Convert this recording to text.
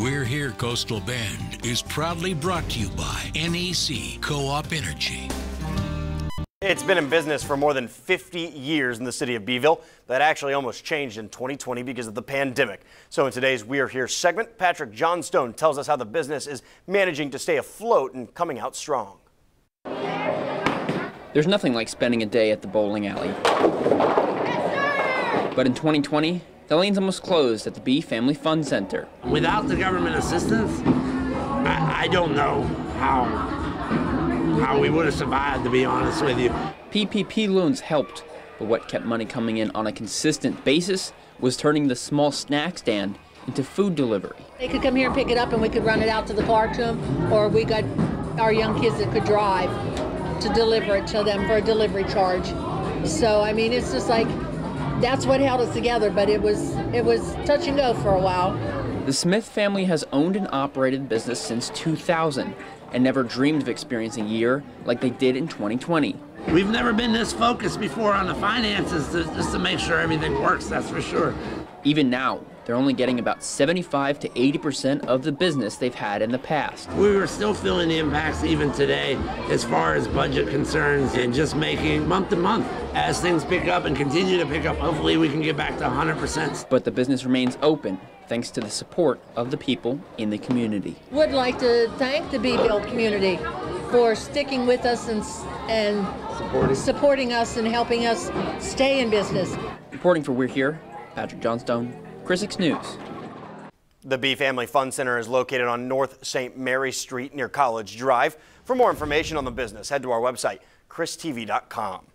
We're Here Coastal Bend is proudly brought to you by NEC Co op Energy. It's been in business for more than 50 years in the city of Beeville. That actually almost changed in 2020 because of the pandemic. So in today's We Are Here segment, Patrick Johnstone tells us how the business is managing to stay afloat and coming out strong. There's nothing like spending a day at the bowling alley. But in 2020, the lanes almost closed at the Bee Family Fun Center. Without the government assistance, I, I don't know how how we would have survived, to be honest with you. PPP loans helped, but what kept money coming in on a consistent basis was turning the small snack stand into food delivery. They could come here and pick it up and we could run it out to the car to them, or we got our young kids that could drive to deliver it to them for a delivery charge. So, I mean, it's just like, that's what held us together, but it was, it was touch and go for a while. The Smith family has owned and operated business since 2000 and never dreamed of experiencing a year like they did in 2020. We've never been this focused before on the finances to, just to make sure everything works, that's for sure. Even now, they're only getting about 75 to 80% of the business they've had in the past. We were still feeling the impacts even today as far as budget concerns and just making month to month. As things pick up and continue to pick up, hopefully we can get back to 100%. But the business remains open thanks to the support of the people in the community. Would like to thank the Beeville community for sticking with us and, and supporting. supporting us and helping us stay in business. Reporting for We're Here, Patrick Johnstone, 6 News. The Bee Family Fun Center is located on North St. Mary Street near College Drive. For more information on the business, head to our website, kristv.com.